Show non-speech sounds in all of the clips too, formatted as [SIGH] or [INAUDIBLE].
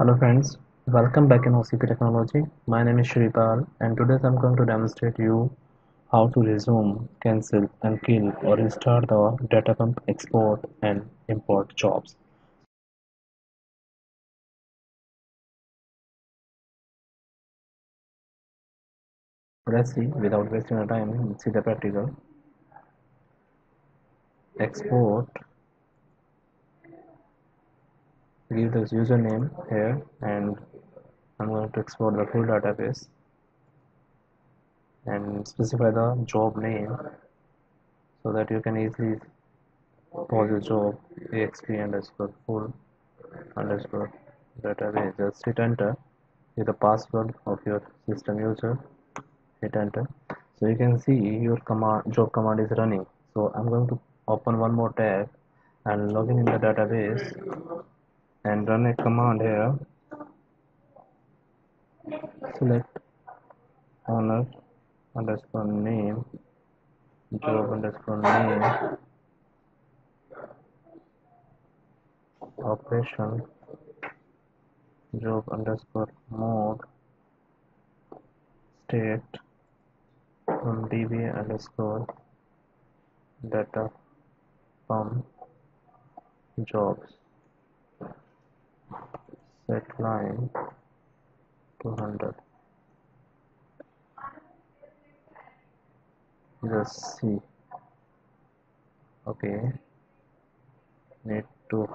Hello friends, welcome back in OCP Technology. My name is Shripal and today I'm going to demonstrate you how to resume, cancel and kill or restart the data pump export and import jobs. Let's see without wasting our time, let's see the practical. Export give the username here and I'm going to export the full database and specify the job name so that you can easily pause your job exp underscore full underscore database. Just hit enter with the password of your system user. Hit enter. So you can see your command job command is running. So I'm going to open one more tab and log in in the database and run a command here. Select owner underscore name. Job underscore name. Operation. Job underscore mode. State. From db underscore data pump jobs set line 200 just see. Okay. Need to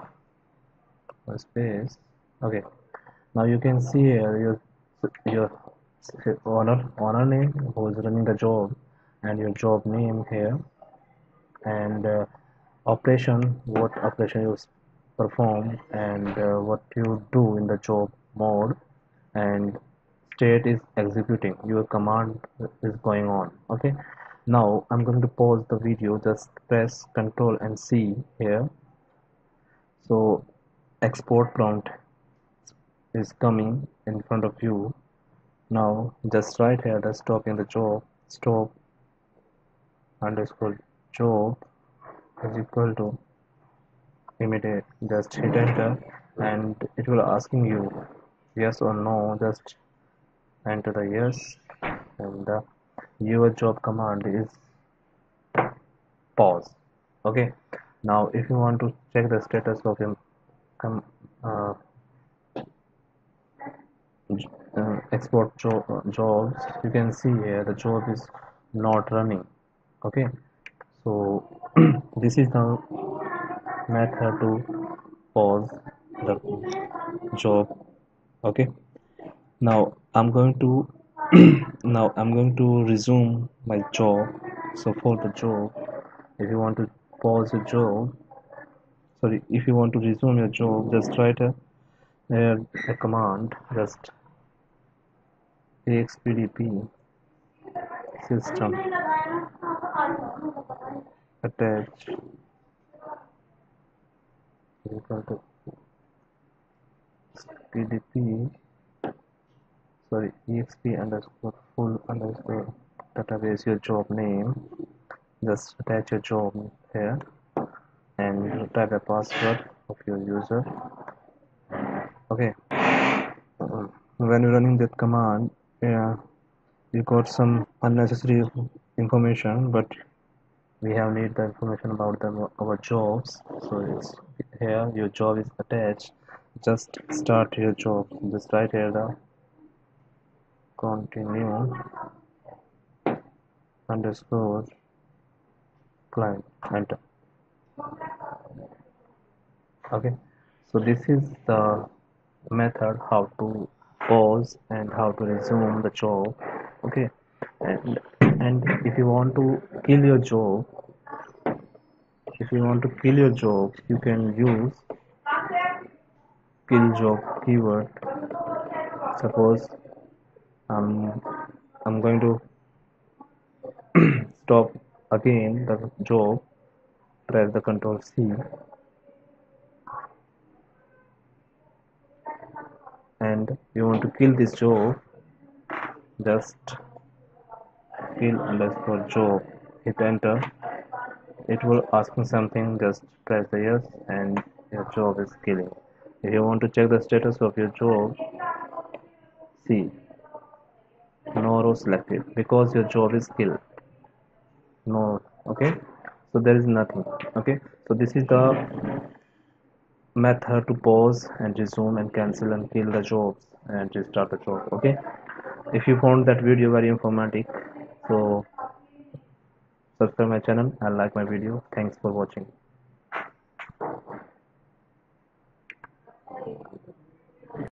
space. Okay. Now you can see here your your owner owner name who is running the job and your job name here. And uh, operation what operation you perform and uh, what you do in the job mode and state is executing your command is going on okay? Now I'm going to pause the video just press ctrl and C here. So export prompt is coming in front of you. Now just right here the stop in the job stop underscore job is equal to immediate just hit enter and it will asking you yes or no just enter the yes and the your job command is pause. Okay? Now if you want to check the status of your uh, uh, export jo jobs you can see here the job is not running. Okay? So [CLEARS THROAT] this is the method to pause the job okay? Now I'm going to [CLEARS THROAT] now I'm going to resume my job. So for the job if you want to pause a job sorry if you want to resume your job just write a, a, a command just expdp system. Attach equal to pdp sorry exp underscore full underscore database your job name. Just attach your job here and type a password of your user. Okay. When you're running that command yeah you got some unnecessary information but we have need the information about the, our jobs. So it's here your job is attached. Just start your job. Just write here the continue underscore client. Enter. Okay. So this is the method how to pause and how to resume the job. Okay. And and if you want to kill your job if you want to kill your job you can use kill job keyword. Suppose um, I'm going to [CLEARS THROAT] stop again the job press the control C. And you want to kill this job just kill underscore job hit enter. It will ask me something just press the yes and your job is killing. If you want to check the status of your job see. No row selected because your job is killed. No okay? So there is nothing okay? So this is the method to pause and resume and cancel and kill the jobs and restart the job okay? If you found that video very informative so subscribe my channel and like my video. Thanks for watching